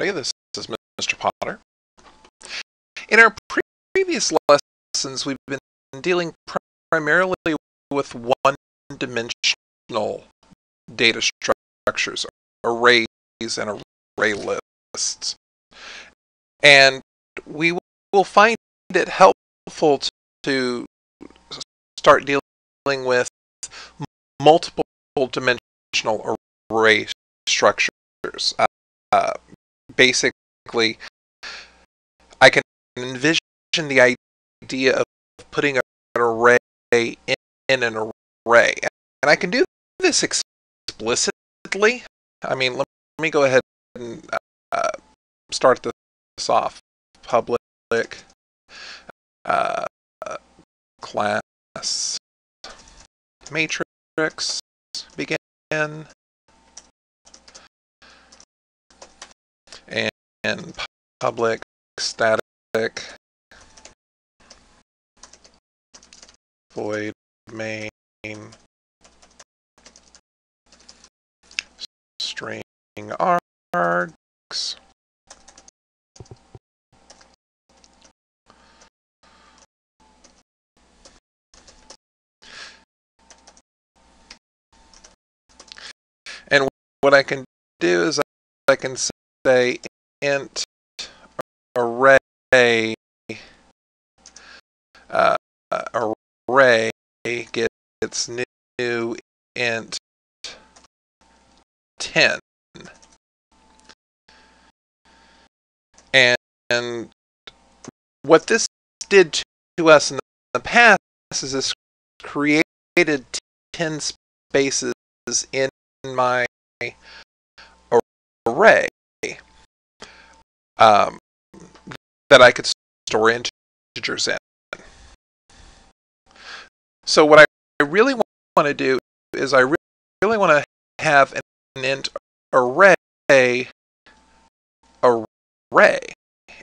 This is Mr. Potter. In our previous lessons, we've been dealing primarily with one-dimensional data structures, arrays and array lists. And we will find it helpful to start dealing with multiple dimensional array structures. Basically, I can envision the idea of putting an array in, in an array. And I can do this explicitly. I mean, let, let me go ahead and uh, start this off. Public uh, class matrix begin and, public static. Void main. String args. And what I can do is I can say int array uh, array gets new int 10 and, and what this did to us in the past is this created 10 spaces in my array um, that I could store integers in. So what I really want to do is I really want to have an int array array.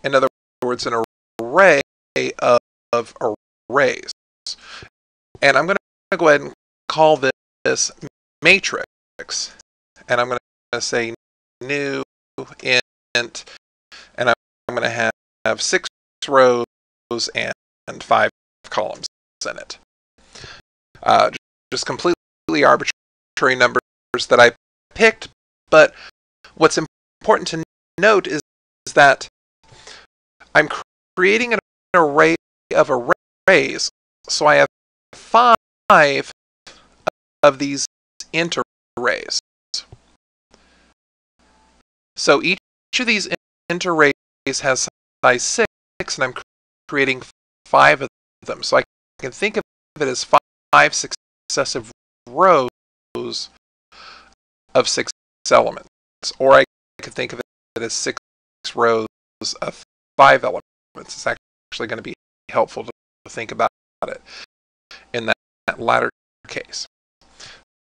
In other words, an array of, of arrays. And I'm going to go ahead and call this matrix. And I'm going to say new int, to have, have six rows and, and five columns in it. Uh, just completely arbitrary numbers that I picked, but what's important to note is, is that I'm creating an array of arrays, so I have five of these int arrays. So each of these int arrays has size 6, and I'm creating five of them. So I can think of it as five successive rows of six elements. Or I can think of it as six rows of five elements. It's actually going to be helpful to think about it in that, that latter case.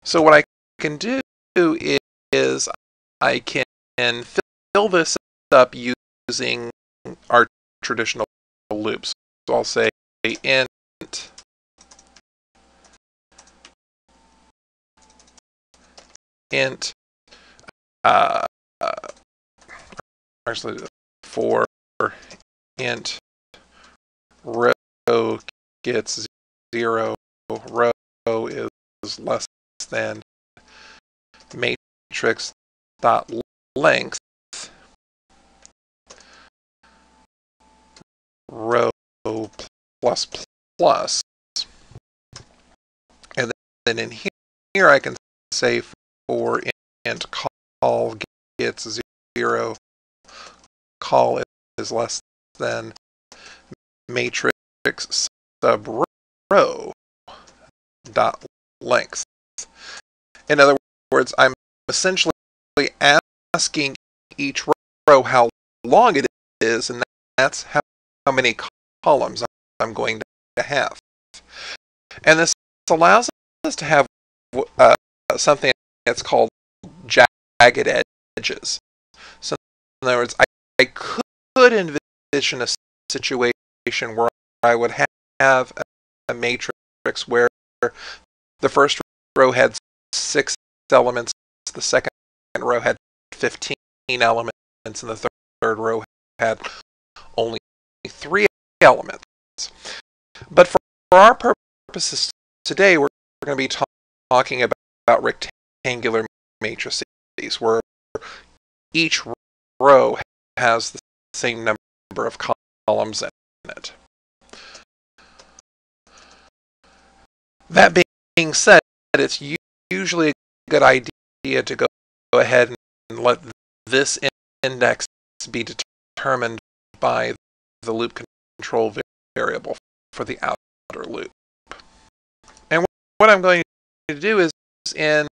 So what I can do is I can fill this up using our traditional loops. So I'll say int int uh, actually for int row gets zero row is less than matrix dot length row plus plus and then in here, here I can say for int call gets zero call is less than matrix sub row dot length. In other words, I'm essentially asking each row how long it is, and that's how, how many columns I'm going to have. And this allows us to have uh, something that's called jagged edges. So in other words, I, I could envision a situation where I would have a, matrix where the first row had six elements, the second row had 15 elements, and the third row had three elements. But for, for our purposes today, we're we're going to be talk, talking about, about rectangular matrices where each row has the same number of columns in it. That being said, it's usually a good idea to go ahead and let this index be determined by the loop control variable for the outer loop. And what I'm going to do is in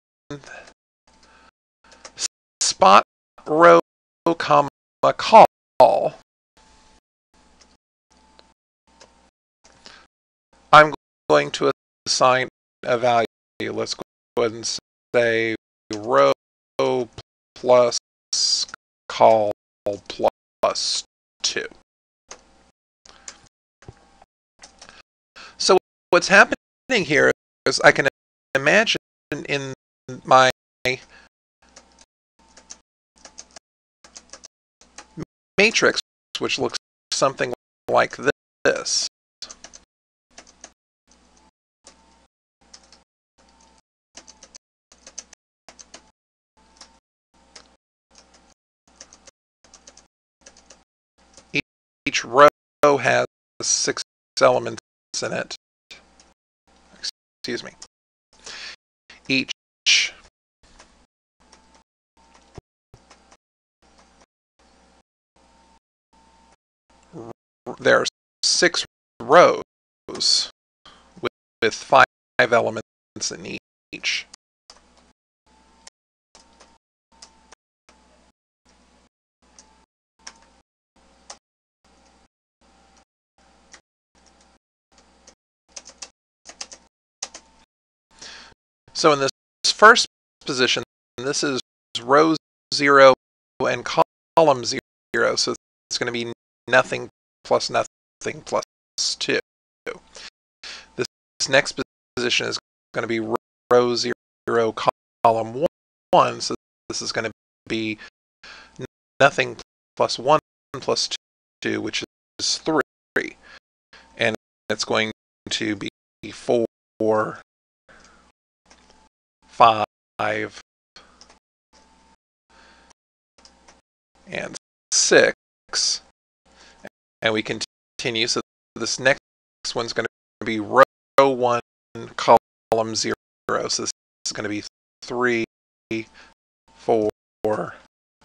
spot row comma call, I'm going to assign a value. Let's go ahead and say row plus call plus 2. So what's happening here is I can imagine in my matrix, which looks something like this. Each row has six elements in it. Excuse me. Each there are six rows with, with five elements in each. So in this first position, this is row 0 and column 0, so it's going to be nothing plus nothing plus 2. This next position is going to be row 0, column 1, so this is going to be nothing plus 1 plus 2, which is 3. And it's going to be 4 five, and six. And we continue. So this next one's going to be row one, column zero. So this is going to be three, four,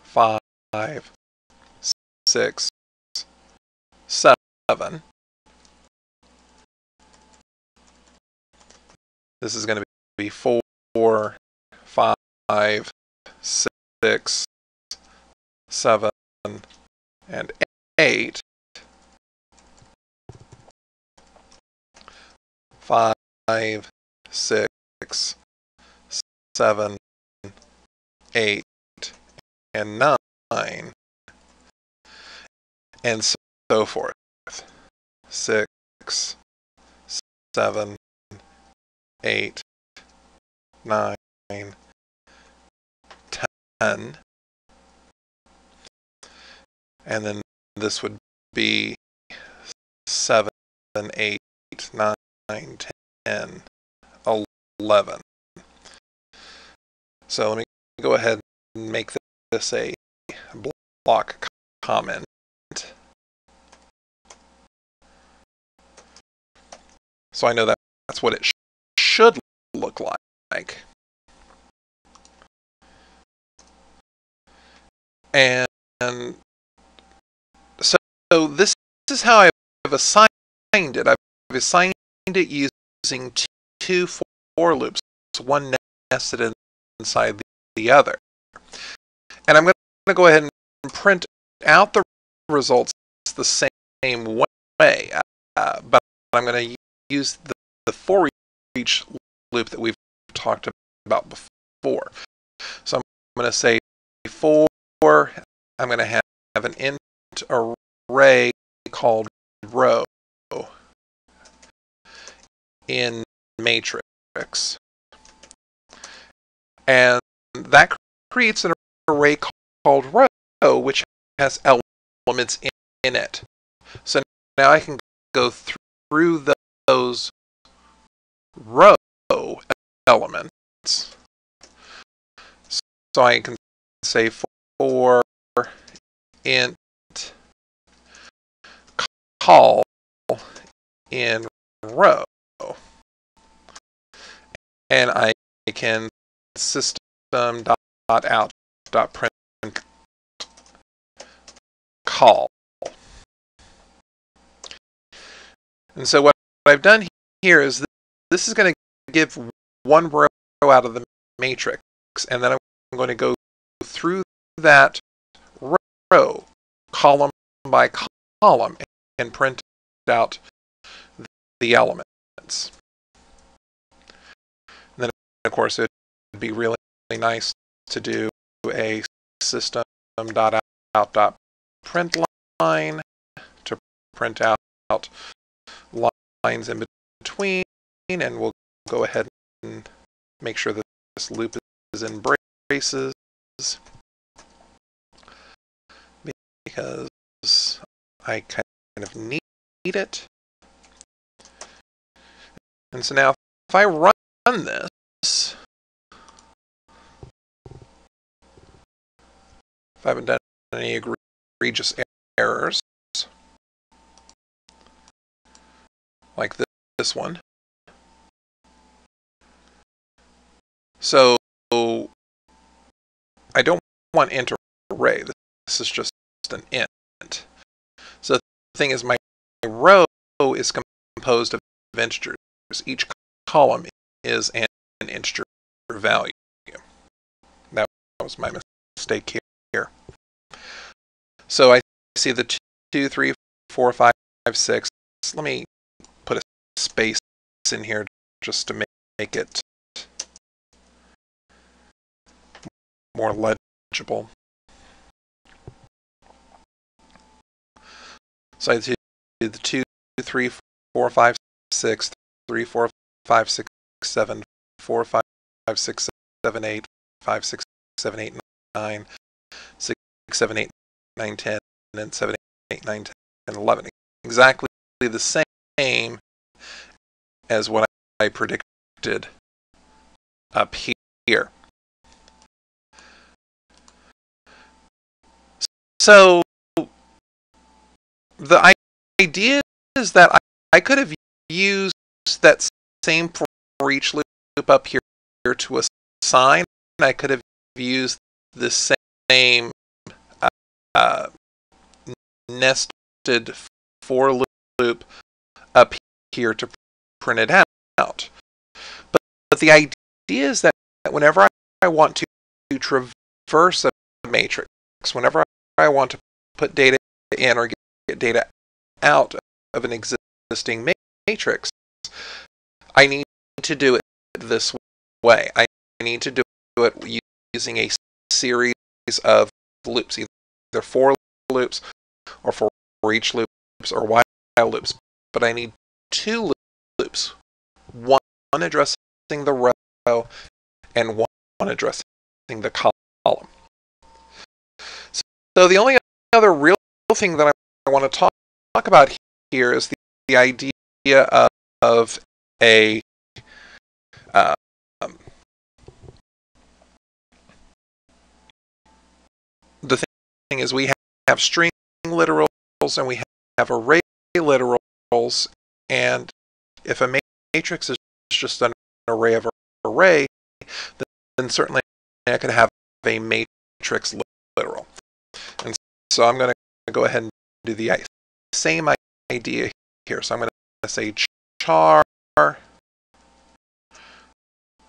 five, six, seven. This is going to be four, four, five, six, seven, and eight. Five, six, seven, eight, and nine, and so forth. Six, seven, eight, nine, ten. And then this would be seven, eight, nine, ten, eleven. So let me go ahead and make this a block comment. So I know that that's what it sh should look like. And so, so this is how I've assigned it. I've assigned it using two for loops, one nested inside the other. And I'm going to go ahead and print out the results the same way, uh, but I'm going to use the, the for each loop that we've talked about before. So I'm going to say for I'm going to have, have an int array called row in matrix. And that creates an array called row, which has elements in, in it. So now I can go through the, those row elements. So I can say for int call in row. And I can system dot out dot print call. And so what I've done here is this, this is going to give one row out of the matrix, and then I'm going to go through that row, column by column, and print out the elements. And then, of course, it would be really nice to do a system dot out dot print line to print out lines in between, and we'll go ahead and make sure that this loop is in braces because I kind of need it. And so now if I run this, if I haven't done any egregious errors, like this, this one. So I don't want int array. This is just an int. So the thing is my row is composed of integers. Each column is an integer value. That was my mistake here. So I see the 2, 3, 4, 5, 6. Let me put a space in here just to make it more legible. So I see the 2, 3, 4, 5, 6, 3, 4, 5, 6, 7, 4, 5, 6, 7, 8, 5, 6, 7, 8, 9, 6, 7, 8, 9, 10, and 7, 8, 9, 10, 11. Exactly the same as what I predicted up here. So the idea is that I, I could have used that same for each loop up here, to assign. And I could have used the same uh, uh, nested for loop up here to print it out. But, but the idea is that whenever I, I want to, to traverse a matrix, whenever I want to put data in or get data out of an existing matrix, I need to do it this way. I need to do it using a series of loops, either for loops or for each loops or while loops. But I need two loops, one addressing the row and one addressing the column. So the only other real thing that I want to talk, talk about here is the, the idea of, of a um, the thing is we have, have string literals and we have array literals and if a matrix is just an array of array then, then certainly I could have a matrix literal. So I'm going to go ahead and do the same idea here. So I'm going to say char, and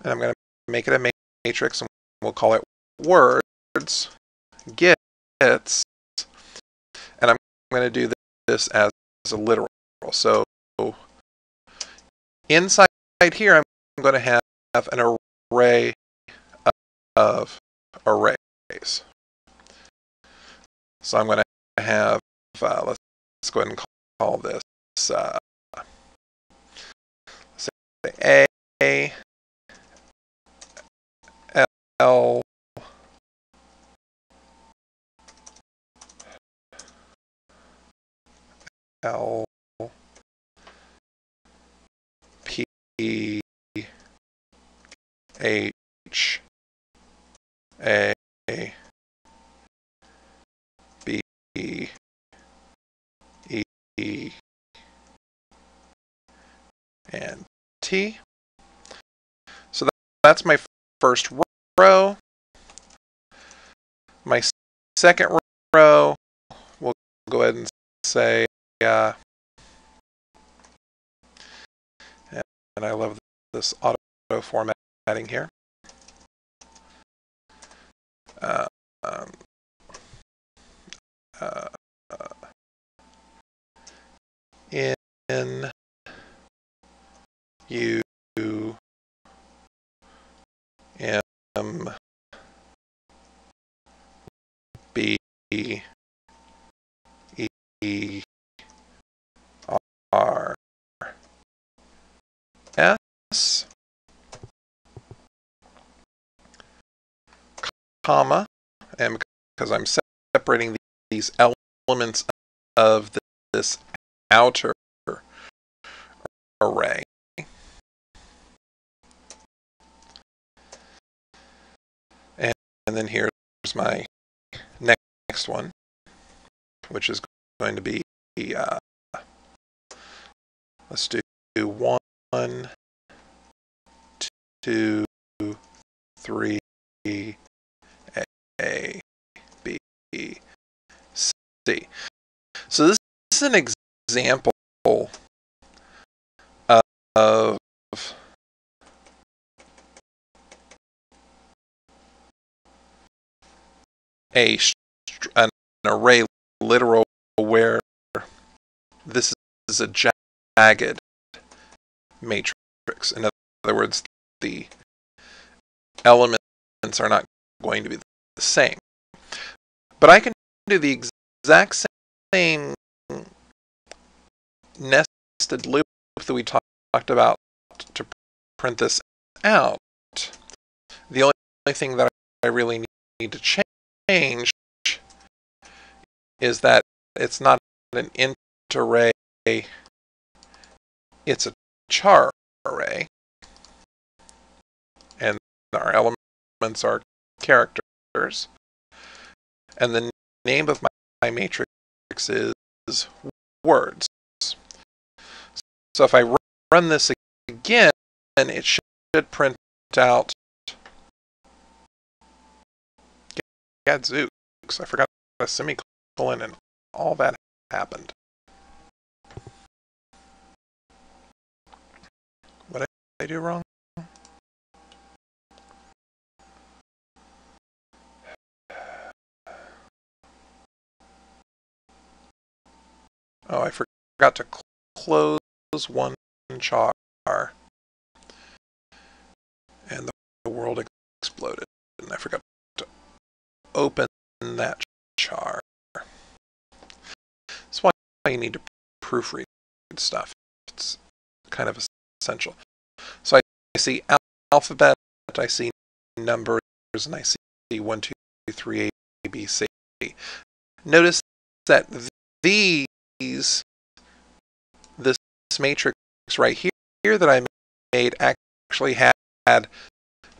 I'm going to make it a matrix, and we'll call it words, gets, and I'm going to do this as a literal. So inside here, I'm going to have an array of arrays. So I'm going to have, uh, let's, let's go ahead and call this uh, say A, L, L P H A B E and T. So that's my first row. My second row, we'll go ahead and say, uh, and I love this auto formatting here. Uh, um, uh, in U M B E R S comma and because I'm separating these elements of this outer array and, then here's my next one which is going to be uh, let's do one two three a, B, C. So this is an example of a an array literal where this is a jagged matrix. In other words, the elements are not going to be the same. But I can do the exact same nested loop that we talked about to print this out. The only thing that I really need to change is that it's not an int array, it's a char array. And our elements are characters and the name of my, my matrix is words. So if I run this again, it should print out gadzooks. I forgot a semicolon and all that happened. What did I do wrong? Oh, I forgot to close one char. And the world exploded. And I forgot open that char. That's why you need to proofread stuff. It's kind of essential. So I see alphabet, I see numbers, and I see 1, 2, 3, A, B, C. Notice that these this matrix right here, here that I made actually had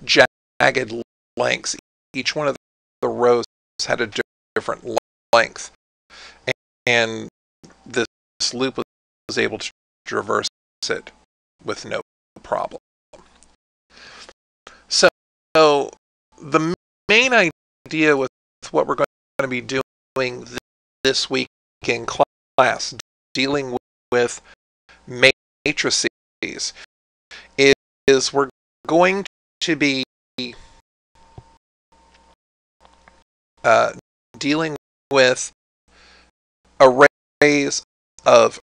jagged lengths. Each one of the rows had a different length. And this loop was able to traverse it with no problem. So, so the main idea with what we're going to be doing this week in class dealing with matrices is, is we're going to be uh, dealing with arrays of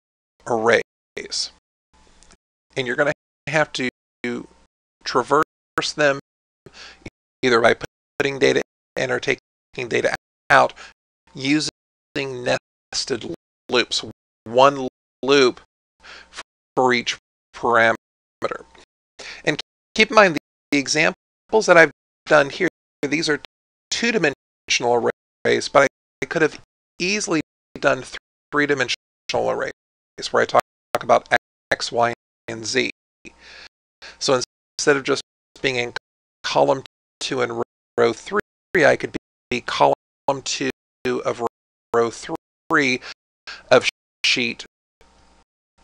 arrays. And you're going to have to traverse them either by putting data in or taking data out using nested loops, one loop for each parameter. And keep in mind the examples that I've done here, these are two-dimensional arrays, but I could have easily done three-dimensional arrays. where I talk, talk about X, Y, and Z. So instead of just being in column 2 and row 3, I could be column 2 of row 3 of sheet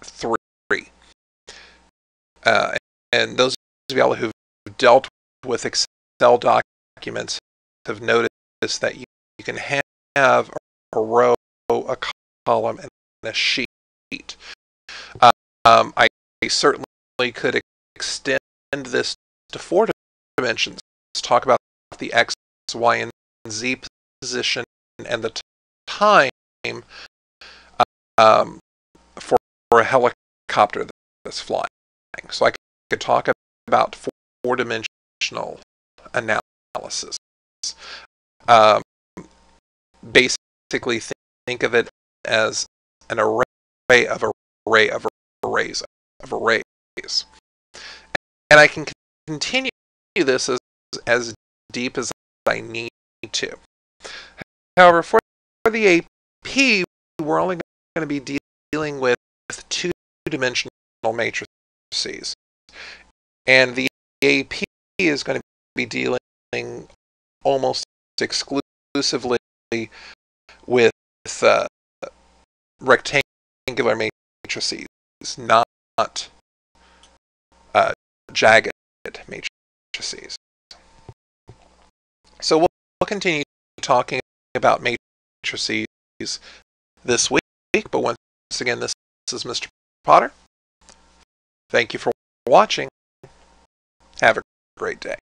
3. Uh, and those of y'all who've dealt with Excel documents have noticed that you, you can have a row, a column, and a sheet. Um, I certainly could extend this to four dimensions. Let's talk about the x, y, and z position and the time um, for, for, a helicopter that's flying. So I could talk about four-dimensional analysis. Um, basically, think of it as an array of array of arrays of arrays. And I can continue this as, as deep as I need to. However, for, for the AP, we're only going to be dealing with two-dimensional matrices. And the AP is going to be dealing almost exclusively with uh, rectangular matrices, not uh, jagged matrices. So we'll, we'll continue talking about matrices this week, but once again, this is Mr. Potter. Thank you for watching. Have a great day.